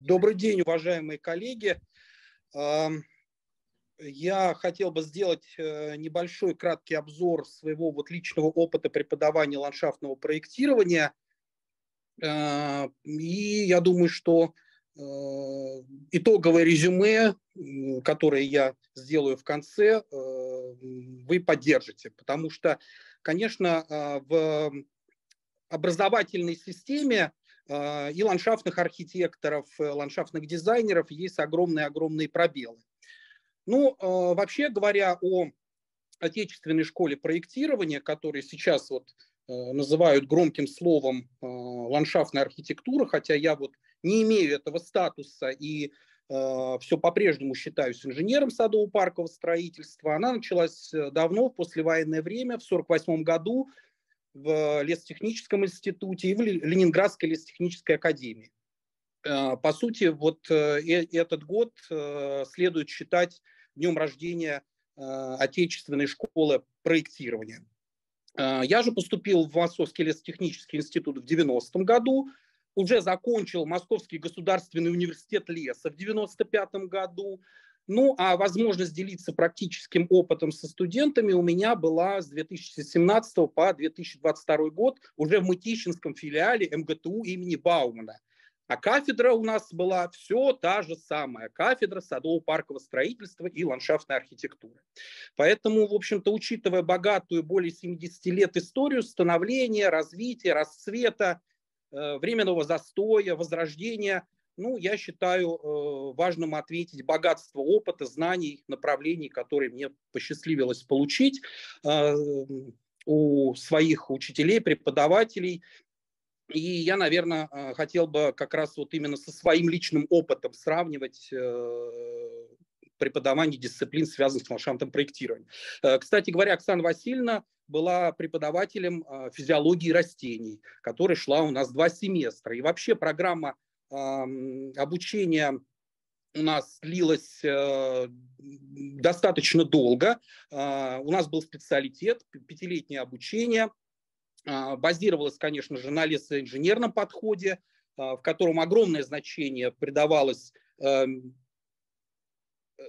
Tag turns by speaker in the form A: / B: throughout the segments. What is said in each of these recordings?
A: Добрый день, уважаемые коллеги. Я хотел бы сделать э, небольшой краткий обзор своего вот личного опыта преподавания ландшафтного проектирования. А, и я думаю, что э, итоговое резюме, которое я сделаю в конце, э, вы поддержите. Потому что, конечно, в образовательной системе и ландшафтных архитекторов, ландшафтных дизайнеров есть огромные-огромные пробелы. Ну, а, вообще говоря о отечественной школе проектирования, которую сейчас вот называют громким словом ландшафтная архитектура, хотя я вот не имею этого статуса и все по-прежнему считаюсь инженером садово-паркового строительства. Она началась э, давно, в послевоенное время, в 1948 году в лесотехническом институте и в Ленинградской лесотехнической академии. Э, по сути, вот э, этот год э, следует считать днем рождения отечественной школы проектирования. Я же поступил в Московский лесотехнический институт в 90-м году, уже закончил Московский государственный университет леса в 95 году, ну, а возможность делиться практическим опытом со студентами у меня была с 2017 по 2022 год уже в Мытищинском филиале МГТУ имени Баумана. А кафедра у нас была все та же самая, кафедра садово-паркового строительства и ландшафтной архитектуры. Поэтому, в общем-то, учитывая богатую более 70 лет историю становления, развития, расцвета, э, временного застоя, возрождения – ну, я считаю э, важным ответить богатство опыта, знаний, направлений, которые мне посчастливилось получить э, у своих учителей, преподавателей. И я, наверное, э, хотел бы как раз вот именно со своим личным опытом сравнивать преподавание дисциплин, связанных с ландшафтным проектированием. Кстати говоря, Оксана Васильевна была преподавателем физиологии растений, которая шла у нас два семестра. И вообще программа обучение у нас длилось э, достаточно долго. А, у нас был специалитет, пятилетнее обучение. А, базировалось, конечно же, на лесоинженерном подходе, а, в котором огромное значение придавалось эм, э,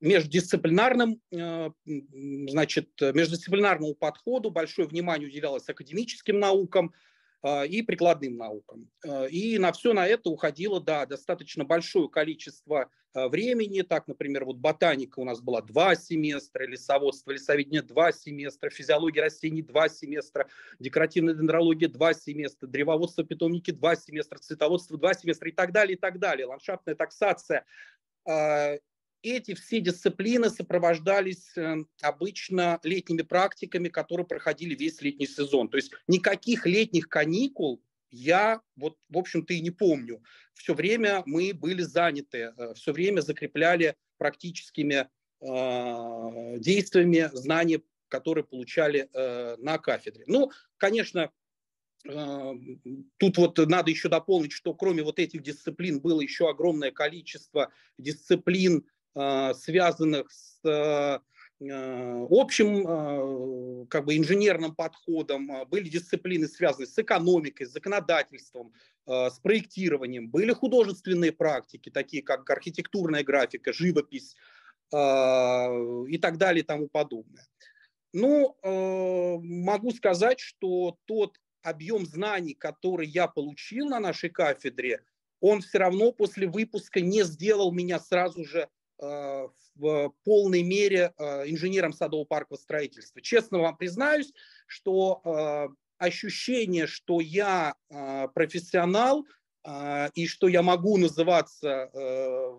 A: междисциплинарным, э, значит, междисциплинарному подходу, большое внимание уделялось академическим наукам, и прикладным наукам. А, и на все на это уходило, да, достаточно большое количество а, времени. Так, например, вот ботаника у нас была два семестра, лесоводство, лесоведение два семестра, физиология растений два семестра, декоративная дендрология два семестра, древоводство, питомники два семестра, цветоводство два семестра и так далее, и так далее. Ландшафтная таксация эти все дисциплины сопровождались э, обычно летними практиками, которые проходили весь летний сезон. То есть никаких летних каникул я вот, в общем-то, и не помню. Все время мы были заняты, э, все время закрепляли практическими э, действиями знания, которые получали э, на кафедре. Ну, конечно, э, Тут вот надо еще дополнить, что кроме вот этих дисциплин было еще огромное количество дисциплин, связанных с а, а, общим как бы инженерным подходом, были дисциплины, связанные с экономикой, с законодательством, с проектированием, были художественные практики, такие как архитектурная графика, живопись и так далее и тому подобное. Ну, могу сказать, что тот объем знаний, который я получил на нашей кафедре, он все равно после выпуска не сделал меня сразу же в полной мере э, инженером садово-паркового строительства. Честно вам признаюсь, что э, ощущение, что я профессионал и что я могу называться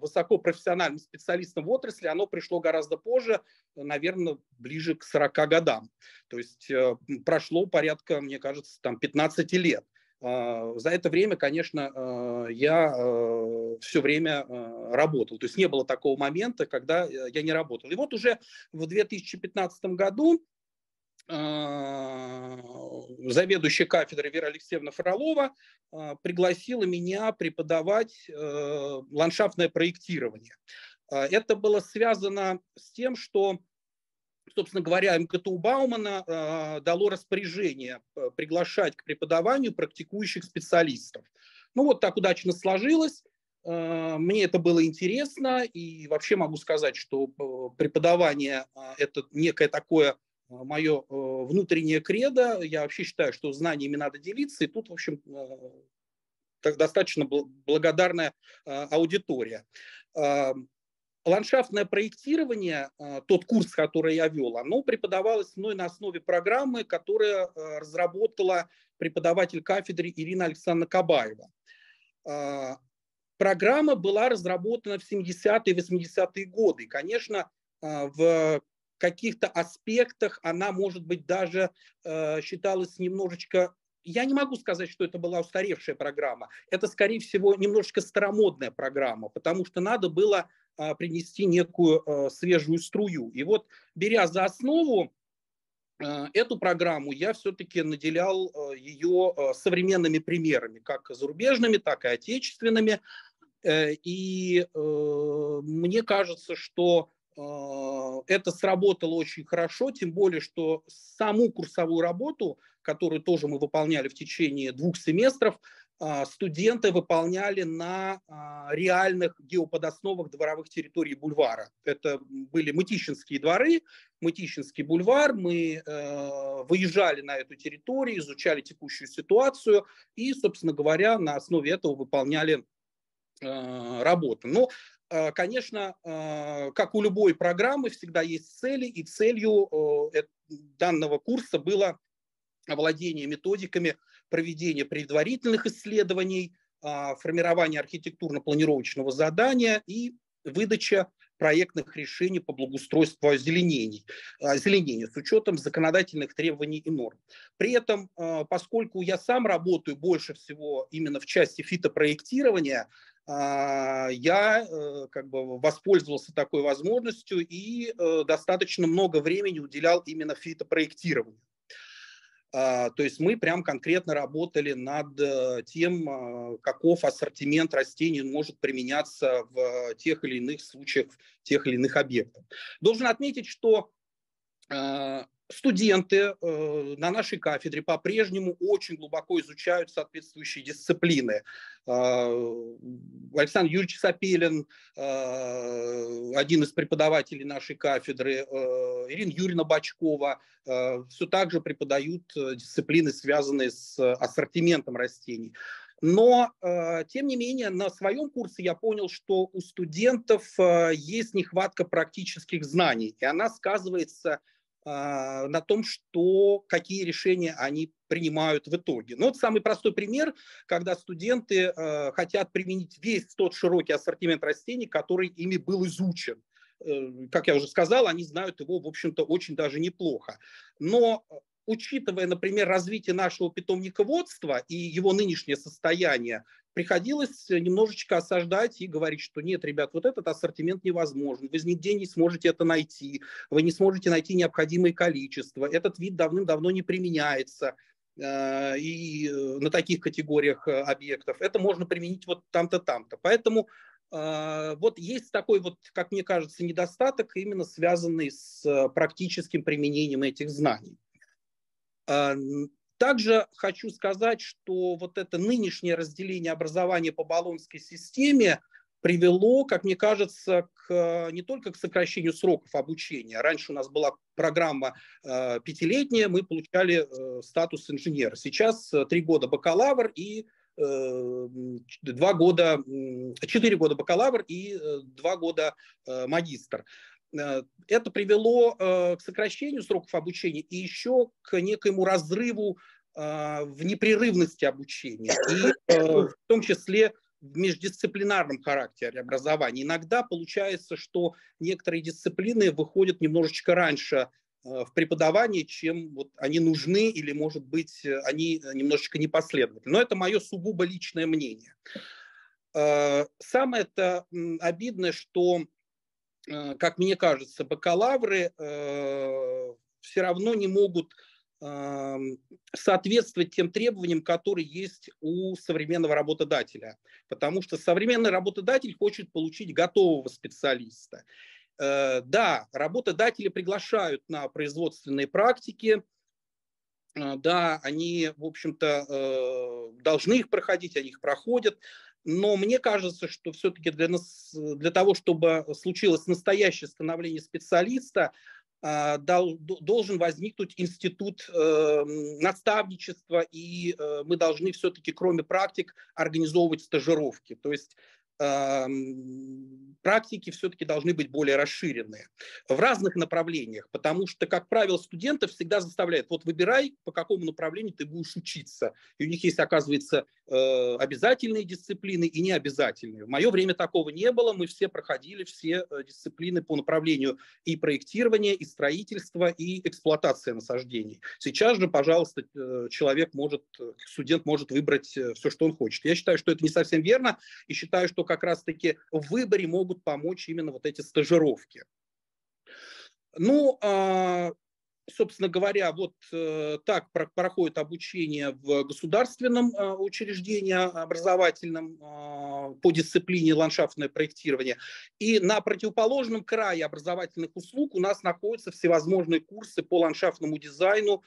A: высокопрофессиональным специалистом в отрасли, оно пришло гораздо позже, наверное, ближе к 40 годам. То есть прошло порядка, мне кажется, там 15 лет. А, за это время, конечно, а, я а, все время работал. То есть не было такого момента, когда э, я не работал. И вот уже в 2015 году заведующая кафедрой Вера Алексеевна Фролова пригласила меня преподавать э, ландшафтное проектирование. Это было связано с тем, что собственно говоря, МКТУ Баумана э, дало распоряжение э, приглашать к преподаванию практикующих специалистов. Ну вот так удачно сложилось. мне это было интересно, и вообще могу сказать, что преподавание – это некое такое мое внутреннее кредо. Я вообще считаю, что знаниями надо делиться, и тут, в общем, достаточно благодарная аудитория. Ландшафтное проектирование, тот курс, который я вел, оно преподавалось мной на основе программы, которая разработала преподаватель кафедры Ирина Александровна Кабаева. Программа была разработана в 70-е и 80-е годы. И, конечно, в каких-то аспектах она, может быть, даже считалась немножечко я не могу сказать, что это была устаревшая программа. Это, скорее всего, немножечко старомодная программа, потому что надо было принести некую а, свежую струю. И вот, беря за основу а, эту программу, я все-таки наделял ее современными примерами, как зарубежными, так и отечественными. Э, и э, мне кажется, что это сработало очень хорошо, тем более, что саму курсовую работу которую тоже мы выполняли в течение двух семестров, а, студенты выполняли на а, реальных геоподосновах дворовых территорий бульвара. Это были Мытищинские дворы, Мытищинский бульвар. Мы э, выезжали на эту территорию, изучали текущую ситуацию и, собственно говоря, на основе этого выполняли э, работу. Но Конечно, как у любой программы, всегда есть цели, и целью данного курса было овладение методиками проведения предварительных исследований, а, формирования архитектурно-планировочного задания и выдача проектных решений по благоустройству озеленений, озеленения с учетом законодательных требований и норм. При этом, поскольку я сам работаю больше всего именно в части фитопроектирования, я э, как бы воспользовался такой возможностью и э, достаточно много времени уделял именно фитопроектированию. А, то есть мы прям конкретно работали над э, тем, а, каков ассортимент растений может применяться в тех или иных случаях, тех или иных объектах. Должен отметить, что а, студенты э, на нашей кафедре по-прежнему очень глубоко изучают соответствующие дисциплины. Э, Александр Юрьевич Сапелин, э, один из преподавателей нашей кафедры, Ирина Юрьевна Бачкова, все так же преподают дисциплины, связанные с ассортиментом растений. Но, тем не менее, на своем курсе я понял, что у студентов есть нехватка практических знаний, и она сказывается на том, что, какие решения они принимают в итоге. Ну, вот самый простой пример, когда студенты э, хотят применить весь тот широкий ассортимент растений, который ими был изучен. Э, как я уже сказал, они знают его, в общем-то, очень даже неплохо. Но учитывая, например, развитие нашего питомниководства и его нынешнее состояние, приходилось немножечко осаждать и говорить, что нет, ребят, вот этот ассортимент невозможен, вы нигде не сможете это найти, вы не сможете найти необходимое количество, этот вид давным-давно не применяется э, и э, на таких категориях э, объектов. Это можно применить вот там-то, там-то. Поэтому вот есть такой вот, как мне кажется, недостаток, именно связанный с практическим применением этих знаний. Также хочу сказать, что вот это нынешнее разделение образования по баллонской системе привело, как мне кажется, к, не только к сокращению сроков обучения. Раньше у нас была программа э, пятилетняя, мы получали э, статус инженера. Сейчас э, три года бакалавр и э, два года, четыре года бакалавр и э, два года магистр. Э, это привело э, к сокращению сроков обучения и еще к некоему разрыву э, в непрерывности обучения, и в том числе в междисциплинарном характере образования. Иногда получается, что некоторые дисциплины выходят немножечко раньше в преподавании, чем вот они нужны или, может быть, они немножечко непоследовательны. Но это мое сугубо личное мнение. Самое это обидное, что как мне кажется, бакалавры э, все равно не могут соответствовать тем требованиям, которые есть у современного работодателя. Потому что современный работодатель хочет получить готового специалиста. Э, да, работодатели приглашают на производственные практики, да, они, в общем-то, должны их проходить, они их проходят, но мне кажется, что все-таки для, нас, для того, чтобы случилось настоящее становление специалиста, а, должен возникнуть институт э, наставничества, и э, мы должны все-таки, кроме практик, организовывать стажировки. То есть практики все-таки должны быть более расширенные в разных направлениях, потому что, как правило, студентов всегда заставляют, вот выбирай, по какому направлению ты будешь учиться. И у них есть, оказывается, э, обязательные дисциплины и необязательные. В мое время такого не было, мы все проходили все э, дисциплины по направлению и проектирования, и строительства, и эксплуатации насаждений. Сейчас же, пожалуйста, э, человек может, студент может выбрать все, что он хочет. Я считаю, что это не совсем верно, и считаю, что как раз-таки в выборе могут помочь именно вот эти стажировки. Ну, а, собственно говоря, вот э, так проходит обучение в государственном а, учреждении образовательном а, по дисциплине ландшафтное проектирование. И на противоположном крае образовательных услуг у нас находятся всевозможные курсы по ландшафтному дизайну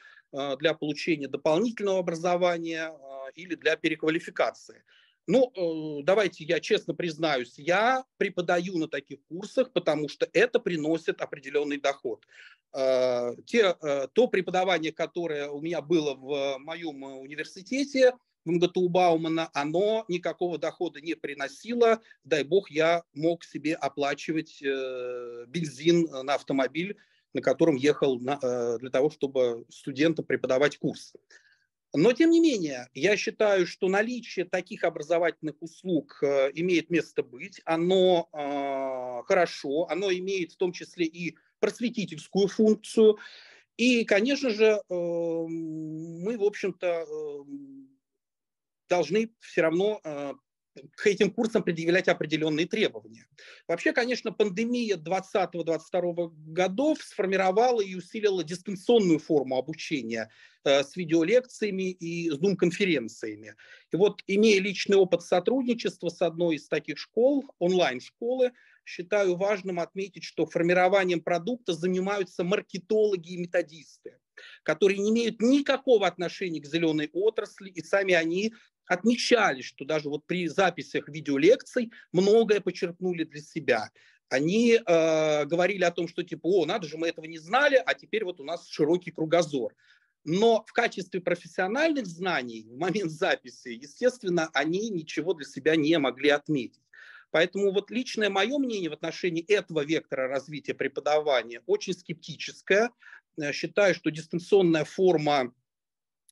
A: для получения дополнительного образования или для переквалификации. Ну, э, давайте я честно признаюсь, я преподаю на таких курсах, потому что это приносит определенный доход. Э, те, э, то преподавание, которое у меня было в моем университете, в МГТУ Баумана, оно никакого дохода не приносило. Дай бог, я мог себе оплачивать бензин на автомобиль, на котором ехал для того, чтобы студентам преподавать курс. Но, тем не менее, я считаю, что наличие таких образовательных услуг э, имеет место быть. Оно э, хорошо, оно имеет в том числе и просветительскую функцию. И, конечно же, э, мы, в общем-то, э, должны все равно э, к этим курсам предъявлять определенные требования. Вообще, конечно, пандемия 2020-2022 годов сформировала и усилила дистанционную форму обучения э, с видеолекциями и с Zoom-конференциями. И вот, имея личный опыт сотрудничества с одной из таких школ, онлайн-школы, считаю важным отметить, что формированием продукта занимаются маркетологи и методисты которые не имеют никакого отношения к зеленой отрасли, и сами они отмечали, что даже вот при записях видеолекций многое почерпнули для себя. Они э, говорили о том, что типа, о, надо же, мы этого не знали, а теперь вот у нас широкий кругозор. Но в качестве профессиональных знаний в момент записи, естественно, они ничего для себя не могли отметить. Поэтому вот личное мое мнение в отношении этого вектора развития преподавания очень скептическое. Э, считаю, что дистанционная форма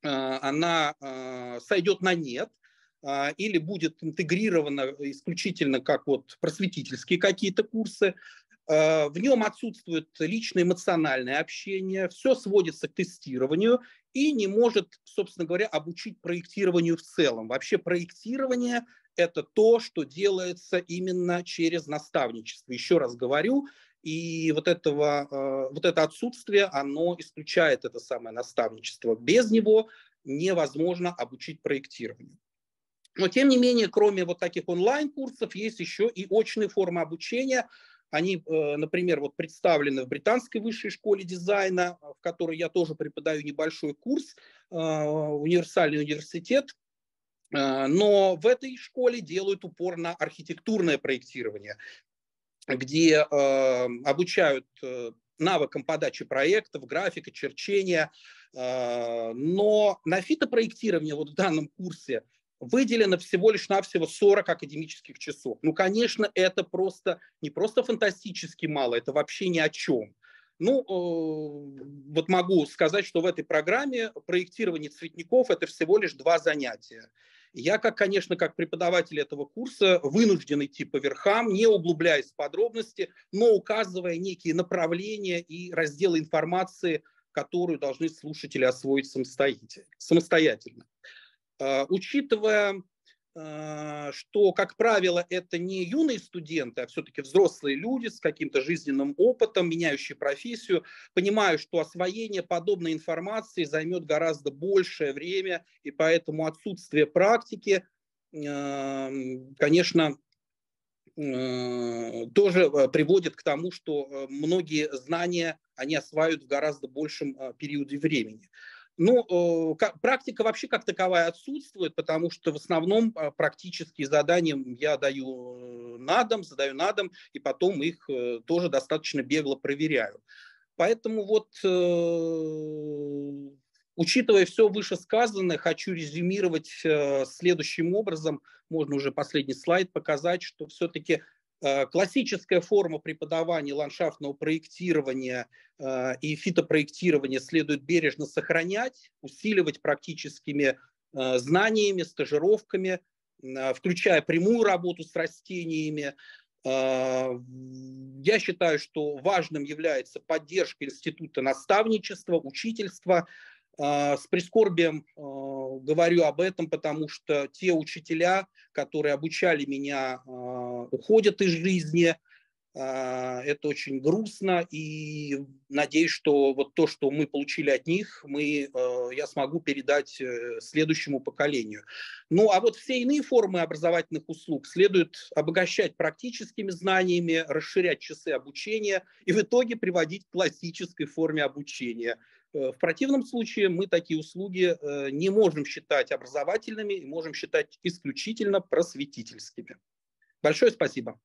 A: она а, сойдет на нет а, или будет интегрирована исключительно как вот просветительские какие-то курсы. В нем отсутствует личное эмоциональное общение, все сводится к тестированию и не может, собственно говоря, обучить проектированию в целом. Вообще проектирование – это то, что делается именно через наставничество. Еще раз говорю, и вот, этого, э, вот это отсутствие, оно исключает это самое наставничество. Без него невозможно обучить проектированию. Но тем не менее, кроме вот таких онлайн-курсов, есть еще и очные формы обучения. Они, э, например, вот представлены в Британской высшей школе дизайна, в которой я тоже преподаю небольшой курс, э, универсальный университет. Но в этой школе делают упор на архитектурное проектирование где э, обучают э, навыкам подачи проектов, графика, черчения. Э, но на фитопроектирование вот в данном курсе выделено всего лишь навсего 40 академических часов. Ну, конечно, это просто не просто фантастически мало, это вообще ни о чем. Ну, э, вот могу сказать, что в этой программе проектирование цветников – это всего лишь два занятия. Я, как, конечно, как преподаватель этого курса, вынужден идти по верхам, не углубляясь в подробности, но указывая некие направления и разделы информации, которую должны слушатели освоить самостоятельно. А, учитывая что, как правило, это не юные студенты, а все-таки взрослые люди с каким-то жизненным опытом, меняющие профессию, понимаю, что освоение подобной информации займет гораздо большее время, и поэтому отсутствие практики, а, конечно, а, тоже приводит к тому, что многие знания они осваивают в гораздо большем периоде времени. Ну, практика вообще как таковая отсутствует, потому что в основном а, практические задания я даю на дом, задаю на дом, и потом их э, тоже достаточно бегло проверяю. Поэтому вот, э, учитывая все вышесказанное, хочу резюмировать э, следующим образом. Можно уже последний слайд показать, что все-таки Э, классическая форма преподавания ландшафтного проектирования э, и фитопроектирования следует бережно сохранять, усиливать практическими э, знаниями, стажировками, включая прямую работу с растениями. Я считаю, что важным является поддержка института наставничества, учительства, с прискорбием а, говорю об этом, потому что те учителя, которые обучали меня, а, уходят из жизни. Это очень грустно, и надеюсь, что вот то, что мы получили от них, мы, я смогу передать э, следующему поколению. Ну, а вот все иные формы образовательных услуг следует обогащать практическими знаниями, расширять часы обучения и в итоге приводить к классической форме обучения – в противном случае мы такие услуги э, не можем считать образовательными и можем считать исключительно просветительскими. Большое спасибо.